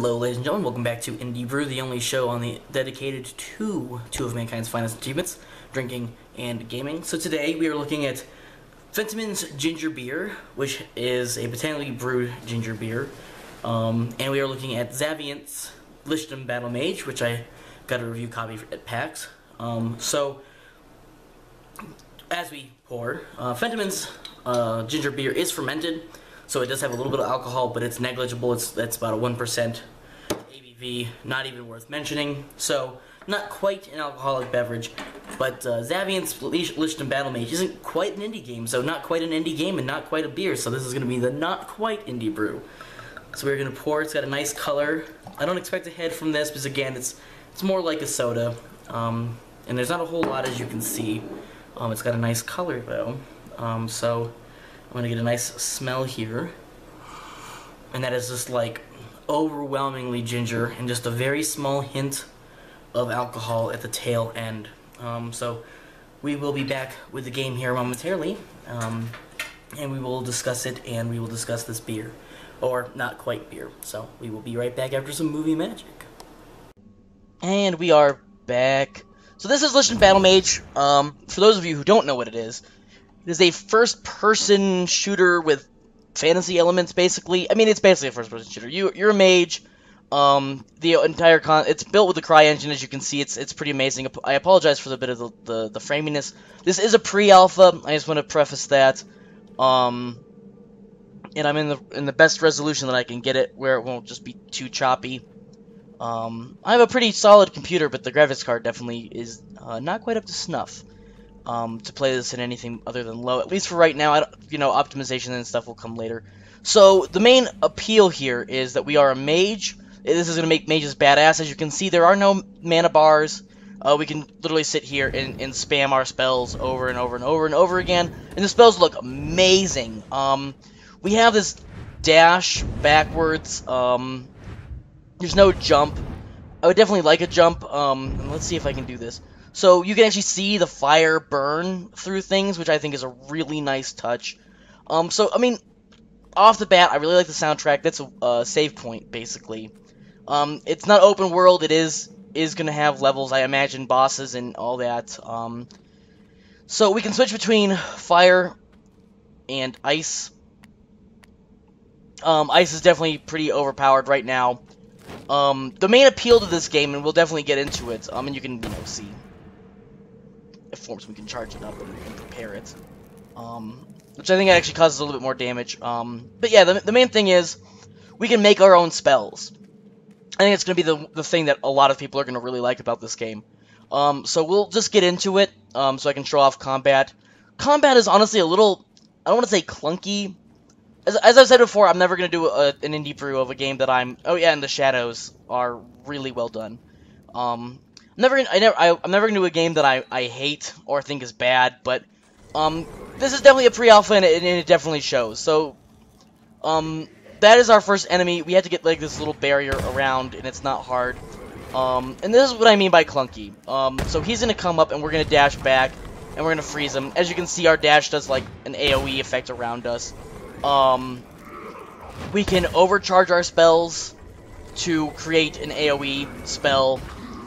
Hello, ladies and gentlemen. Welcome back to Indie Brew, the only show on the dedicated to two of mankind's finest achievements: drinking and gaming. So today we are looking at Fentimans Ginger Beer, which is a botanically brewed ginger beer, um, and we are looking at Xaviant's Lichdom Battlemage, which I got a review copy at PAX. Um, so as we pour, uh, Fentimans uh, ginger beer is fermented, so it does have a little bit of alcohol, but it's negligible. It's that's about a one percent ABV, not even worth mentioning. So not quite an alcoholic beverage, but uh, Xaviant's Lichdom Battlemage isn't quite an indie game, so not quite an indie game and not quite a beer. So this is going to be the not quite indie brew. So we're going to pour. It's got a nice color. I don't expect a head from this because again, it's it's more like a soda, um, and there's not a whole lot as you can see. Um, it's got a nice color though. Um, so I'm gonna get a nice smell here. And that is just like overwhelmingly ginger and just a very small hint of alcohol at the tail end. Um, so we will be back with the game here momentarily. Um, and we will discuss it and we will discuss this beer. Or not quite beer. So we will be right back after some movie magic. And we are back. So this is Lichdom Battlemage. Um, for those of you who don't know what it is, it is a first-person shooter with fantasy elements, basically. I mean, it's basically a first-person shooter. You, you're a mage. Um, the entire con it's built with the CryEngine, as you can see. It's it's pretty amazing. I apologize for the bit of the the, the framiness. This is a pre-alpha. I just want to preface that. Um, and I'm in the in the best resolution that I can get it, where it won't just be too choppy. Um, I have a pretty solid computer, but the graphics card definitely is uh, not quite up to snuff um, to play this in anything other than low. At least for right now, you know, optimization and stuff will come later. So the main appeal here is that we are a mage. This is going to make mages badass. As you can see, there are no mana bars. Uh, we can literally sit here and, and, spam our spells over and over and over and over again. And the spells look amazing. Um, we have this dash backwards. Um, there's no jump. I would definitely like a jump. Um, let's see if I can do this. So you can actually see the fire burn through things, which I think is a really nice touch. Um, so, I mean, off the bat, I really like the soundtrack. That's a uh, save point, basically. Um, it's not open world. It is is going to have levels, I imagine, bosses and all that. Um, so we can switch between fire and ice. Um, ice is definitely pretty overpowered right now. Um, the main appeal to this game, and we'll definitely get into it, um, and you can, you know, see forms we can charge it up and, and prepare it. Um, which I think actually causes a little bit more damage. Um, but yeah, the, the main thing is we can make our own spells. I think it's going to be the, the thing that a lot of people are going to really like about this game. Um, so we'll just get into it, um, so I can show off combat. Combat is honestly a little, I don't want to say clunky, as, as I've said before, I'm never going to do a, an indie brew of a game that I'm... Oh, yeah, and the shadows are really well done. Um, never, I never, I, am never to do a game that I, I hate or think is bad, but um, this is definitely a pre-alpha, and, and it, definitely shows. So, um, that is our first enemy. We had to get, like, this little barrier around, and it's not hard. Um, and this is what I mean by clunky. Um, so he's going to come up, and we're going to dash back, and we're going to freeze him. As you can see, our dash does, like, an AoE effect around us. Um, we can overcharge our spells to create an AoE spell,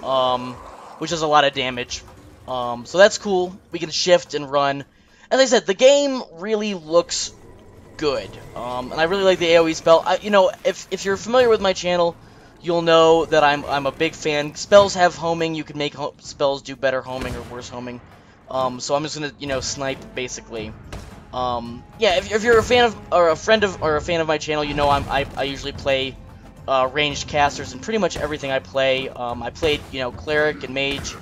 um, which does a lot of damage. Um, so that's cool. We can shift and run. As I said, the game really looks good. Um, and I really like the AoE spell. I, you know, if, if you're familiar with my channel, you'll know that I'm, I'm a big fan. Spells have homing. You can make spells do better homing or worse homing. Um, so I'm just to, you know, snipe, basically. Um, yeah, if, if, you're a fan of, or a friend of, or a fan of my channel, you know I'm, I, I usually play uh, ranged casters in pretty much everything I play. Um, I played, you know, cleric and mage,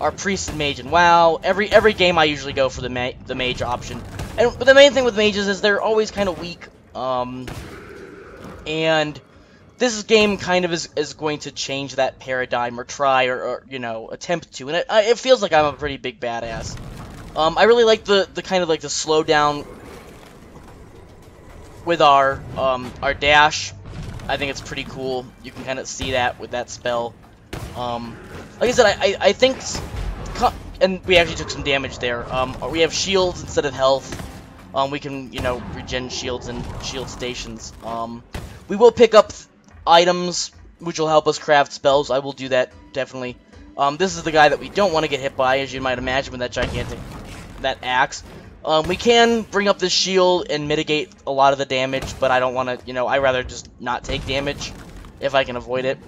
or priest and mage and WoW. Every every game I usually go for the ma the mage option. And but the main thing with mages is they're always kind of weak. Um, and this game kind of is, is going to change that paradigm or try or, or you know attempt to. And it, it feels like I'm a pretty big badass. Um, I really like the, the kind of like the slow down with our um, our dash. I think it's pretty cool. You can kind of see that with that spell. Um, like I said, I, I, I think, and we actually took some damage there. Um, we have shields instead of health. Um, we can, you know, regen shields and shield stations. Um, we will pick up items which will help us craft spells. I will do that, definitely. Um, this is the guy that we don't want to get hit by, as you might imagine, with that gigantic, that axe. Um, we can bring up the shield and mitigate a lot of the damage, but I don't want to, you know, i rather just not take damage if I can avoid it.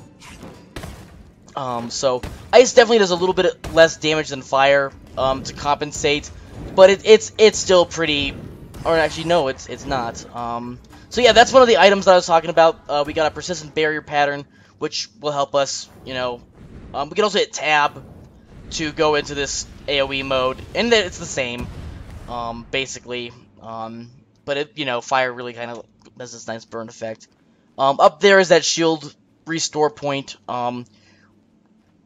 Um, so, ice definitely does a little bit less damage than fire, um, to compensate, but it, it's, it's still pretty, or actually, no, it's, it's not. Um, so yeah, that's one of the items that I was talking about. Uh, we got a persistent barrier pattern, which will help us, you know, um, we can also hit tab to go into this AoE mode, and it's the same, um, basically. Um, but it, you know, fire really kind of does this nice burn effect. Um, up there is that shield restore point. Um,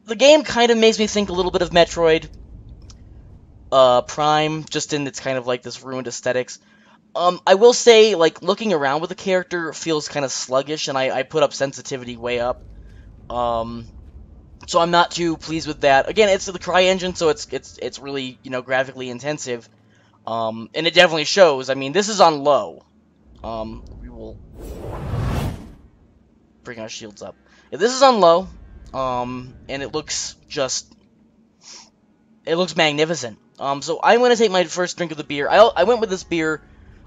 the game kind of makes me think a little bit of Metroid uh, Prime, just in its kind of like this ruined aesthetics. Um, I will say, like, looking around with the character feels kind of sluggish, and I, I put up sensitivity way up. Um, so I'm not too pleased with that. Again, it's the CryEngine, so it's it's it's really you know graphically intensive, um, and it definitely shows. I mean, this is on low. Um, we will bring our shields up. If this is on low, um, and it looks just, it looks magnificent. Um, so I'm gonna take my first drink of the beer. I I went with this beer,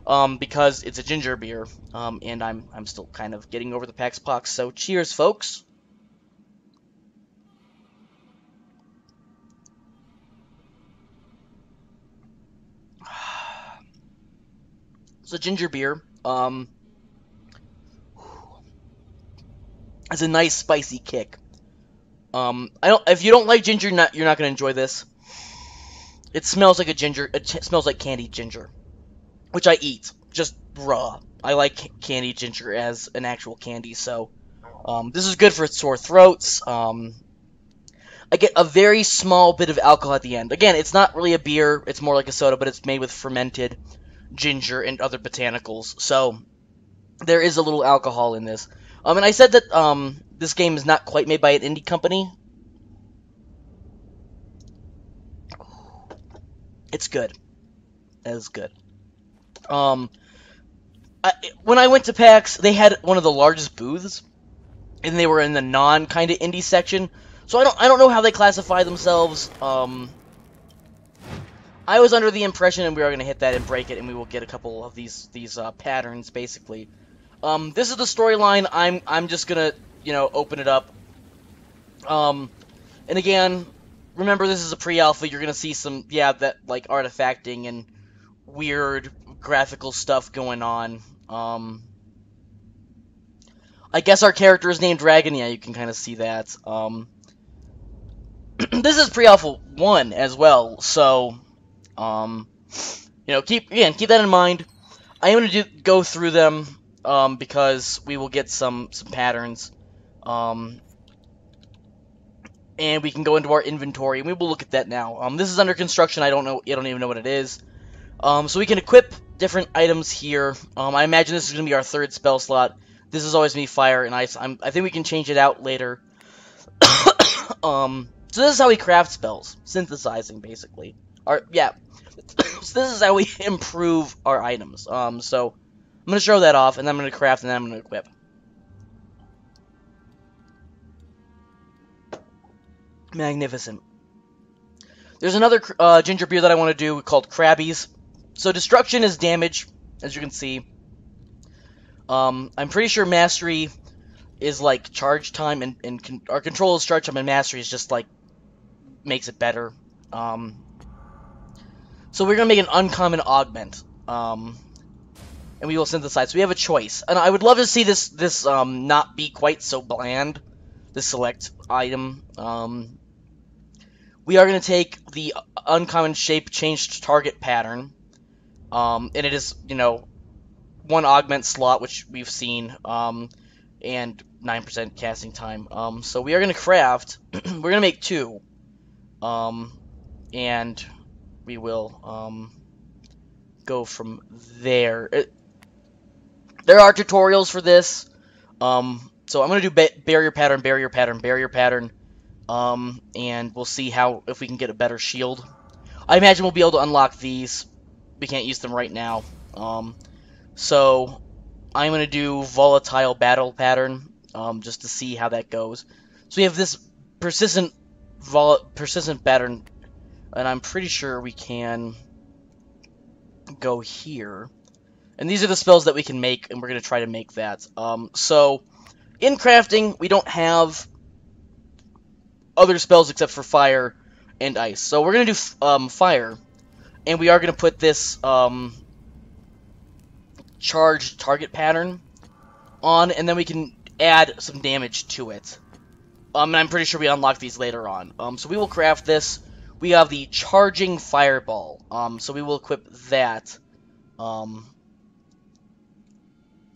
um, because it's a ginger beer. Um, and I'm I'm still kind of getting over the PAX pox. So cheers, folks. So ginger beer. Um, has a nice spicy kick. Um, I don't. If you don't like ginger, you're not, you're not gonna enjoy this. It smells like a ginger. It smells like candied ginger, which I eat just raw. I like candied ginger as an actual candy, so um, this is good for sore throats. Um, I get a very small bit of alcohol at the end. Again, it's not really a beer; it's more like a soda, but it's made with fermented ginger and other botanicals. So there is a little alcohol in this. Um, and I said that um, this game is not quite made by an indie company. It's good. That is good. Um, I, when I went to PAX, they had one of the largest booths, and they were in the non kind of indie section. So I don't I don't know how they classify themselves. Um, I was under the impression and we are going to hit that and break it, and we will get a couple of these these uh, patterns basically. Um, this is the storyline. I'm I'm just gonna you know open it up. Um, and again, remember this is a pre-alpha. You're gonna see some yeah that like artifacting and weird graphical stuff going on. Um, I guess our character is named Dragon. Yeah, you can kind of see that. Um, this is pre-alpha one as well, so um, you know, keep again keep that in mind. I am going to do, go through them um, because we will get some some patterns, um, and we can go into our inventory and we will look at that now. Um, this is under construction. I don't know. I don't even know what it is. Um, so we can equip different items here. Um, I imagine this is going to be our third spell slot. This is always me fire and ice. I'm, I think we can change it out later. um, so this is how we craft spells, synthesizing basically. Or yeah, so this is how we improve our items. Um, so I'm going to show that off, and then I'm going to craft, and then I'm going to equip. Magnificent. There's another uh, ginger beer that I want to do called Crabbie's. So destruction is damage, as you can see. Um, I'm pretty sure mastery is like charge time, and, and con our control is charge time, and mastery is just like makes it better. Um, so we're going to make an uncommon augment. Um, and we will synthesize. So we have a choice. And I would love to see this this um, not be quite so bland, this select item. Um, we are going to take the uncommon shape changed target pattern. Um, and it is, you know, one augment slot, which we've seen, um, and 9% casting time. Um, so we are going to craft, we're going to make two. Um, and we will um, go from there. It, there are tutorials for this. Um, so I'm going to do ba barrier pattern, barrier pattern, barrier pattern. Um, and we'll see how if we can get a better shield. I imagine we'll be able to unlock these. We can't use them right now. Um, so I'm going to do volatile battle pattern. um, just to see how that goes. So we have this persistent vol persistent pattern, and I'm pretty sure we can go here. And these are the spells that we can make, and we're going to try to make that. Um, so, in crafting, we don't have other spells except for fire and ice. So we're going to do um, fire, and we are going to put this um, charged target pattern on, and then we can add some damage to it. Um, and I'm pretty sure we unlock these later on. Um, so we will craft this. We have the charging fireball. Um, so we will equip that. Um,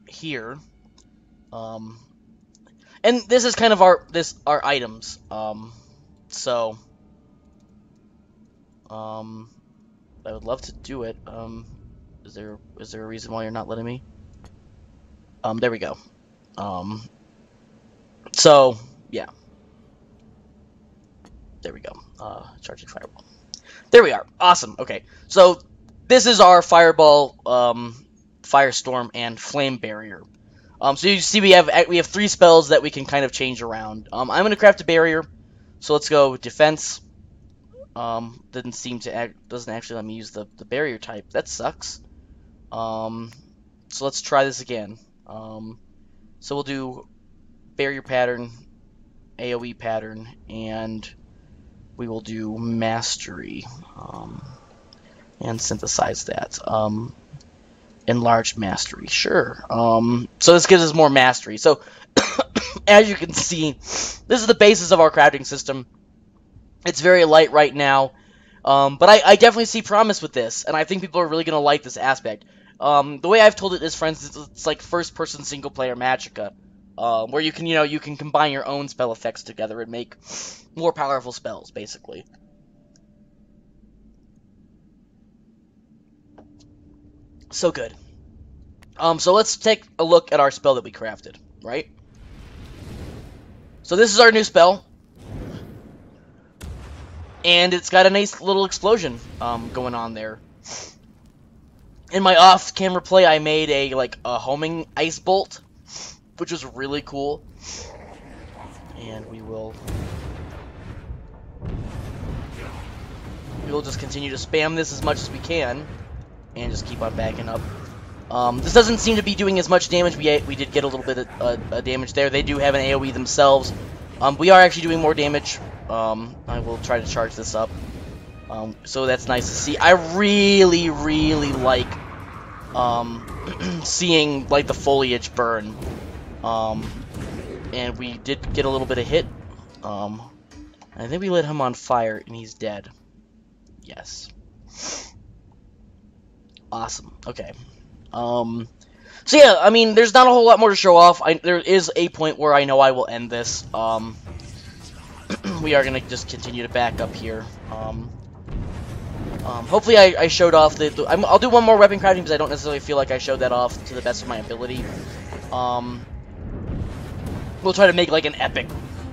here. Um, and this is kind of our this our items. Um, so um, I would love to do it. Um, is there is there a reason why you're not letting me? Um, there we go. Um, so yeah, there we go. Uh, charging fireball. There we are. Awesome. Okay, so this is our fireball, um, firestorm, and flame barrier. Um, so you see we have we have three spells that we can kind of change around. Um, I'm gonna craft a barrier. So let's go defense. Um, didn't seem to act, doesn't actually let me use the, the barrier type. That sucks. Um, so let's try this again. Um, so we'll do barrier pattern, AoE pattern, and we will do mastery um, and synthesize that. Um, enlarged mastery, sure. Um, so this gives us more mastery. So as you can see, this is the basis of our crafting system. It's very light right now, um, but I, I, definitely see promise with this, and I think people are really going to like this aspect. Um, the way I've told it is, friends, it's, like first-person single-player Magicka, uh, where you can, you know, you can combine your own spell effects together and make more powerful spells, basically. So good. Um, so let's take a look at our spell that we crafted, right? So this is our new spell. And it's got a nice little explosion um, going on there. In my off-camera play, I made a like a homing ice bolt, which was really cool. And we will we will just continue to spam this as much as we can, and just keep on backing up. Um, this doesn't seem to be doing as much damage. We, we did get a little bit of uh, uh, damage there. They do have an AoE themselves. Um, we are actually doing more damage. Um, I will try to charge this up. Um, so that's nice to see. I really, really like um, seeing like the foliage burn. Um, and we did get a little bit of hit. Um, I think we lit him on fire and he's dead. Yes. Awesome. Okay. Um, so yeah, I mean, there's not a whole lot more to show off. I, there is a point where I know I will end this. Um, we are gonna just continue to back up here. Um, um, hopefully I, I, showed off the, the i will do one more weapon crafting because I don't necessarily feel like I showed that off to the best of my ability. Um, we'll try to make like an epic,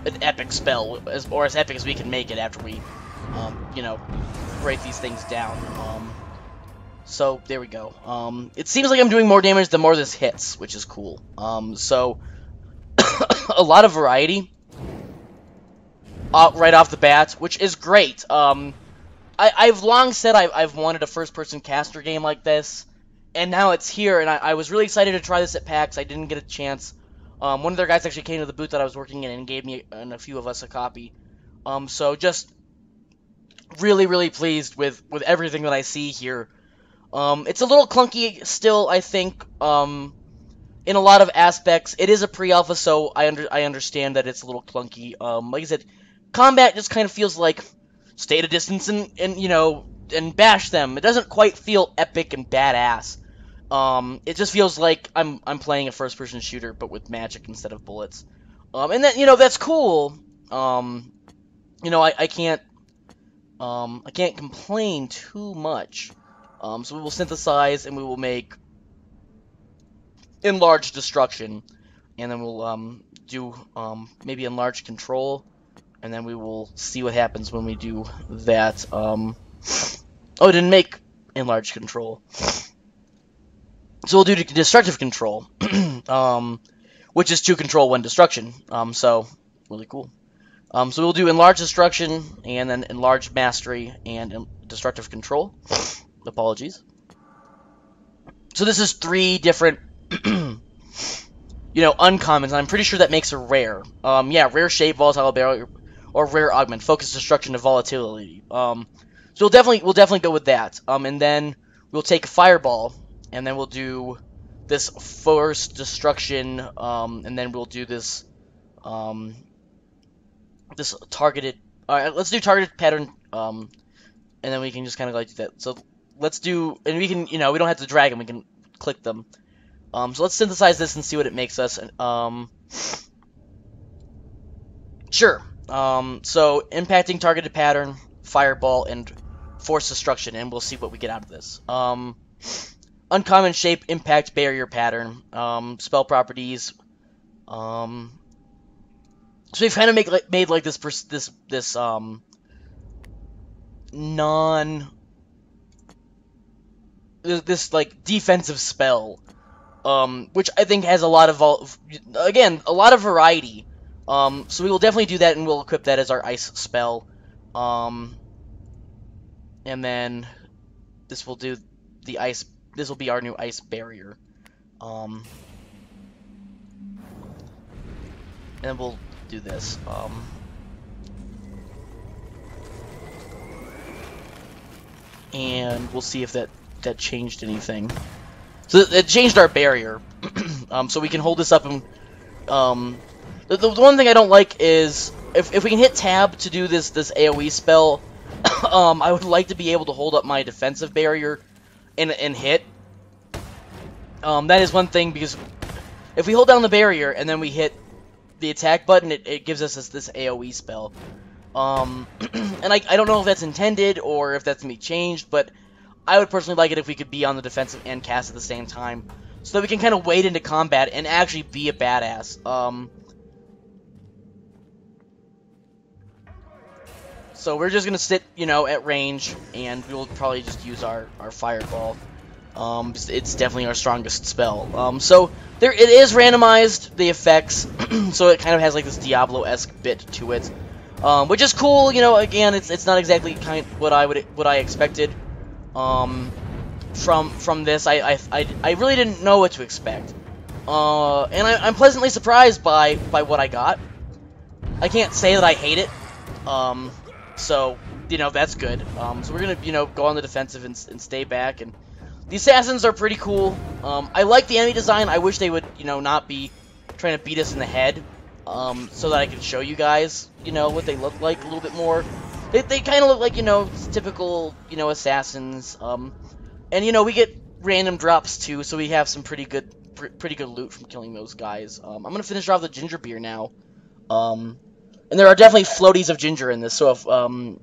an epic spell, as, or as epic as we can make it after we, um, you know, break these things down. Um, so, there we go. Um, it seems like I'm doing more damage the more this hits, which is cool. Um, so, a lot of variety uh, right off the bat, which is great. Um, I, have long said I, I've wanted a first-person caster game like this, and now it's here, and I, I, was really excited to try this at PAX. I didn't get a chance. Um, one of their guys actually came to the booth that I was working in and gave me and a few of us a copy. Um, so just really, really pleased with, with everything that I see here. Um, it's a little clunky still, I think, um, in a lot of aspects. It is a pre-alpha, so I under I understand that it's a little clunky. Um, like I said, combat just kind of feels like stay at a distance and, and you know, and bash them. It doesn't quite feel epic and badass. Um, it just feels like I'm I'm playing a first-person shooter, but with magic instead of bullets. Um, and then you know that's cool. Um, you know I, I can't um I can't complain too much. Um, so we will synthesize and we will make enlarged destruction, and then we'll um, do um, maybe enlarged control, and then we will see what happens when we do that. Um, oh, it didn't make enlarged control. So we'll do destructive control, um, which is to control one destruction. Um, so really cool. Um, so we'll do enlarge destruction and then enlarge mastery and destructive control. Apologies. So this is three different, you know, uncommons. I'm pretty sure that makes a rare. Um, yeah, rare shape, volatile barrier, or rare augment, focus destruction and volatility. Um, so we'll definitely we'll definitely go with that. Um, and then we'll take a fireball, and then we'll do this force destruction, um, and then we'll do this, um, this targeted. All right, let's do targeted pattern, um, and then we can just kind of like do that. So let's do, and we can, you know, we don't have to drag them. We can click them. Um, so let's synthesize this and see what it makes us. And, Um, sure. Um, so impacting targeted pattern, fireball, and force destruction, and we'll see what we get out of this. Um, uncommon shape, impact, barrier pattern, um, spell properties. Um, so we've kind of make like, made like this this this um non this like defensive spell, um, which I think has a lot of again a lot of variety. Um, so we will definitely do that, and we'll equip that as our ice spell. Um, and then this will do the ice. This will be our new ice barrier. Um, and we'll do this. Um, and we'll see if that that changed anything. So it changed our barrier. um, so we can hold this up and um, the, the, one thing I don't like is if, if we can hit tab to do this this AoE spell, um, I would like to be able to hold up my defensive barrier and, and hit. Um, that is one thing because if we hold down the barrier and then we hit the attack button, it, it gives us this, this AoE spell. Um, and I, I don't know if that's intended or if that's going to be changed, but I would personally like it if we could be on the defensive and cast at the same time. So that we can kind of wade into combat and actually be a badass. Um, So we're just going to sit, you know, at range, and we'll probably just use our, our Fireball. Um, it's definitely our strongest spell. Um, so there it is randomized, the effects, so it kind of has like this Diablo-esque bit to it. Um, which is cool, you know, again, it's, it's not exactly kind of what I would what I expected um, from from this. I, I, I, I really didn't know what to expect. Uh, and I, I'm pleasantly surprised by, by what I got. I can't say that I hate it. Um, so, you know, that's good. Um, so we're to, you know, go on the defensive and, and, stay back. And the assassins are pretty cool. Um, I like the enemy design. I wish they would, you know, not be trying to beat us in the head. Um, so that I can show you guys, you know, what they look like a little bit more. They, they kind of look like, you know, typical, you know, assassins. Um, and, you know, we get random drops, too, so we have some pretty good pr pretty good loot from killing those guys. Um, I'm going to finish off the ginger beer now. Um, and there are definitely floaties of ginger in this, so if um,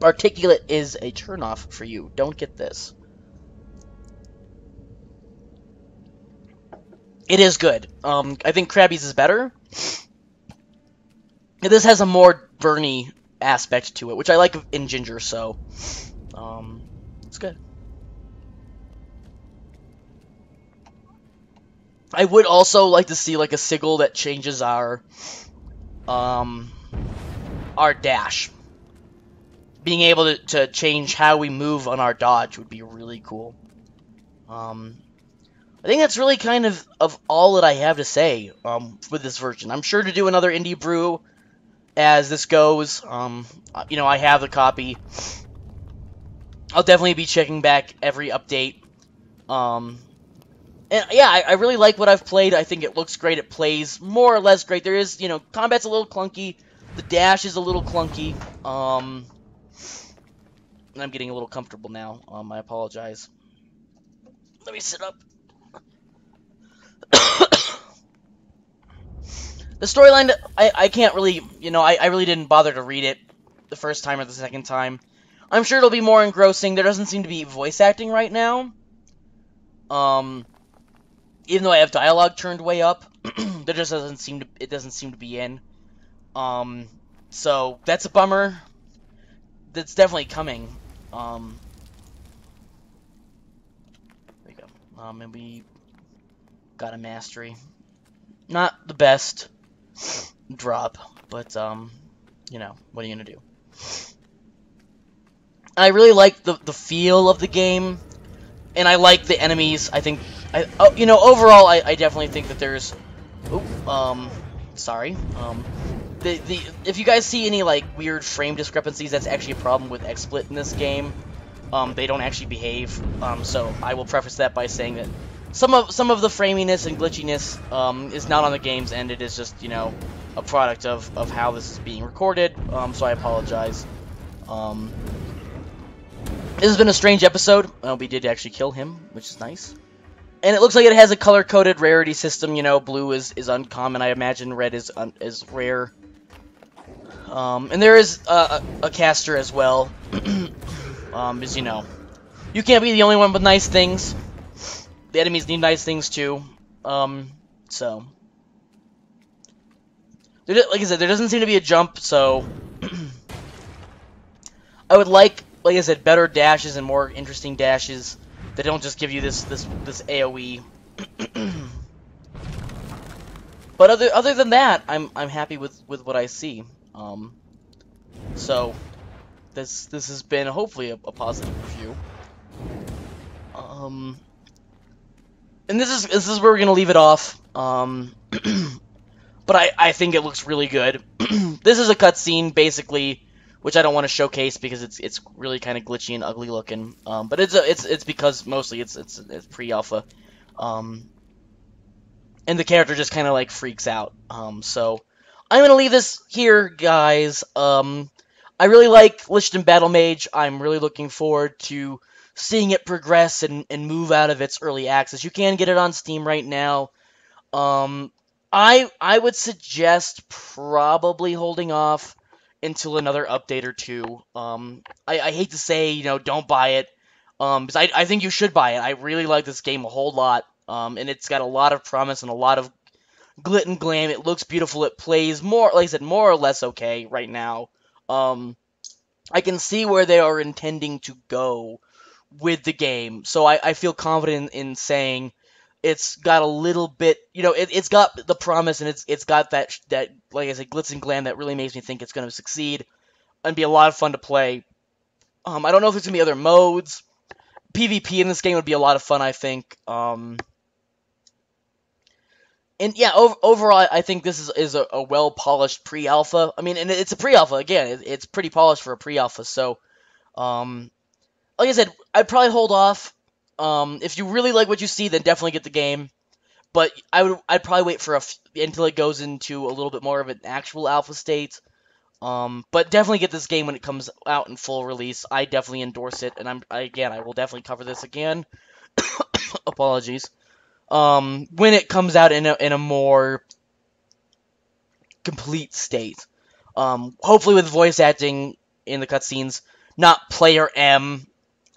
articulate is a turnoff for you, don't get this. It is good. Um, I think Crabbie's is better. This has a more burny aspect to it, which I like in ginger, so um, it's good. I would also like to see like a sigil that changes our um, our dash. Being able to, to change how we move on our dodge would be really cool. Um, I think that's really kind of, of all that I have to say um, with this version. I'm sure to do another indie brew as this goes. Um, you know, I have the copy. I'll definitely be checking back every update. Um, and yeah, I, I, really like what I've played. I think it looks great. It plays more or less great. There is, you know, combat's a little clunky. The dash is a little clunky. Um, I'm getting a little comfortable now. Um, I apologize. Let me sit up. the storyline, I, I can't really, you know, I, I really didn't bother to read it the first time or the second time. I'm sure it'll be more engrossing. There doesn't seem to be voice acting right now. Um, even though I have dialogue turned way up, there just doesn't seem to it doesn't seem to be in. Um, so that's a bummer. That's definitely coming. Um, there you go. Um, and we got a mastery. not the best drop, but um, you know, what are you gonna do? I really like the the feel of the game, and I like the enemies. I think, I oh, you know, overall, I, I definitely think that there's, oh, um, sorry, um, the the if you guys see any like weird frame discrepancies, that's actually a problem with XSplit in this game. Um, they don't actually behave. Um, so I will preface that by saying that some of some of the framiness and glitchiness um, is not on the game's end. It is just you know a product of of how this is being recorded. Um, so I apologize. Um, this has been a strange episode. Well, we did actually kill him, which is nice. And it looks like it has a color-coded rarity system. You know, blue is, is uncommon. I imagine red is is rare. Um, and there is a, a caster as well. um, as you know, you can't be the only one with nice things. The enemies need nice things too. Um, so, like I said, there doesn't seem to be a jump, so I would like like I said, better dashes and more interesting dashes that don't just give you this this this AOE. but other other than that, I'm I'm happy with with what I see. Um, so this this has been hopefully a, a positive review. Um, and this is this is where we're gonna leave it off. Um, but I I think it looks really good. this is a cutscene basically which I don't want to showcase because it's it's really kind of glitchy and ugly looking. Um, but it's a, it's it's because mostly it's it's, it's pre-alpha, um, and the character just kind of like freaks out. Um, so I'm gonna leave this here, guys. Um, I really like Lich Battle Mage. I'm really looking forward to seeing it progress and, and move out of its early access. You can get it on Steam right now. Um, I I would suggest probably holding off until another update or two. Um, I, I hate to say, you know, don't buy it. Um, because I, I think you should buy it. I really like this game a whole lot. Um, and it's got a lot of promise and a lot of glit and glam. It looks beautiful. It plays more, like I said, more or less okay right now. Um, I can see where they are intending to go with the game. So I, I feel confident in saying it's got a little bit, you know, it, has got the promise and it's it's got that that like I said, glitz and glam that really makes me think it's going to succeed and be a lot of fun to play. Um, I don't know if there's gonna be other modes. PvP in this game would be a lot of fun, I think. Um, and yeah, over, overall, I think this is, is a, a well polished pre alpha. I mean, and it's a pre alpha again. It, it's pretty polished for a pre alpha. So, um, like I said, I'd probably hold off um, if you really like what you see, then definitely get the game. But I would I'd probably wait for a f- until it goes into a little bit more of an actual alpha state. Um, but definitely get this game when it comes out in full release. I definitely endorse it, and I'm again I will definitely cover this again. Apologies. Um, when it comes out in a in a more complete state. Um, hopefully with voice acting in the cutscenes, not player M.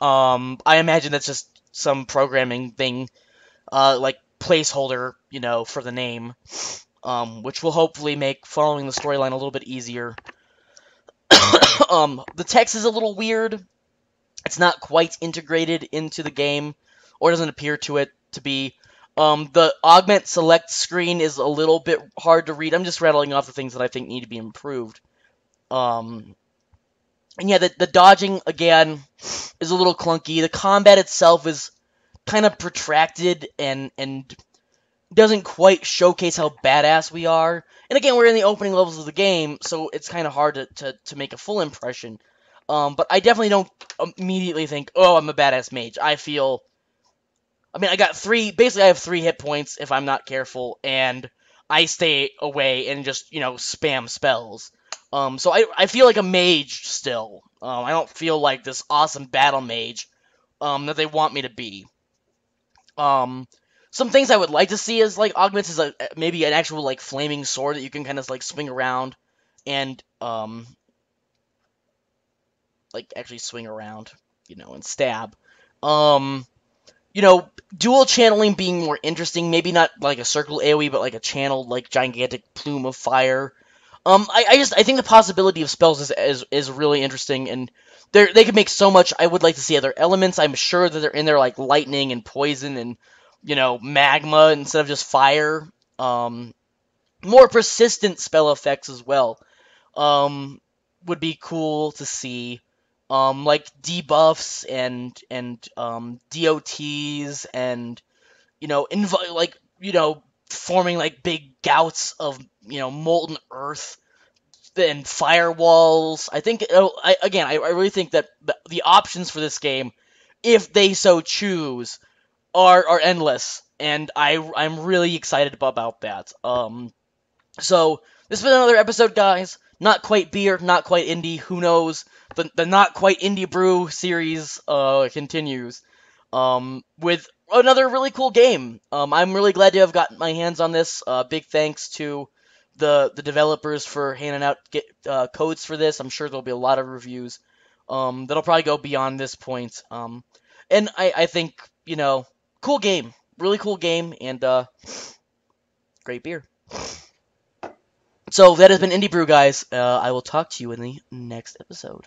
Um, I imagine that's just some programming thing, uh, like placeholder, you know, for the name, um, which will hopefully make following the storyline a little bit easier. um, the text is a little weird. It's not quite integrated into the game, or doesn't appear to it to be. Um, the augment select screen is a little bit hard to read. I'm just rattling off the things that I think need to be improved. Um, and yeah, the, the dodging, again, is a little clunky. The combat itself is kind of protracted and, and doesn't quite showcase how badass we are. And again, we're in the opening levels of the game, so it's kind of hard to, to, to make a full impression. Um, but I definitely don't immediately think, oh, I'm a badass mage. I feel... I mean, I got three... Basically, I have three hit points if I'm not careful, and I stay away and just, you know, spam spells. Um, so I, I feel like a mage still. Um, I don't feel like this awesome battle mage um, that they want me to be. Um, some things I would like to see is like augments is a maybe an actual like flaming sword that you can kind of like swing around and um like actually swing around, you know, and stab. Um, you know, dual channeling being more interesting. Maybe not like a circle AOE, but like a channel like gigantic plume of fire. Um, I, I just I think the possibility of spells is is, is really interesting, and they they could make so much. I would like to see other elements. I'm sure that they're in there like lightning and poison and you know magma instead of just fire. Um, more persistent spell effects as well. Um, would be cool to see. Um, like debuffs and and um, DOTs and you know inv- like you know forming like big gouts of you know molten earth and firewalls. I think I, again, I, I really think that the, the options for this game, if they so choose, are are endless, and I I'm really excited about that. Um, so this has been another episode, guys. Not quite beer, not quite indie. Who knows? The the not quite indie brew series uh continues. Um, with another really cool game. Um, I'm really glad to have gotten my hands on this. Uh, big thanks to the the developers for handing out get, uh, codes for this. I'm sure there'll be a lot of reviews. Um, that'll probably go beyond this point. Um, and I I think you know, cool game, really cool game, and uh, great beer. So that has been Indie Brew, guys. Uh, I will talk to you in the next episode.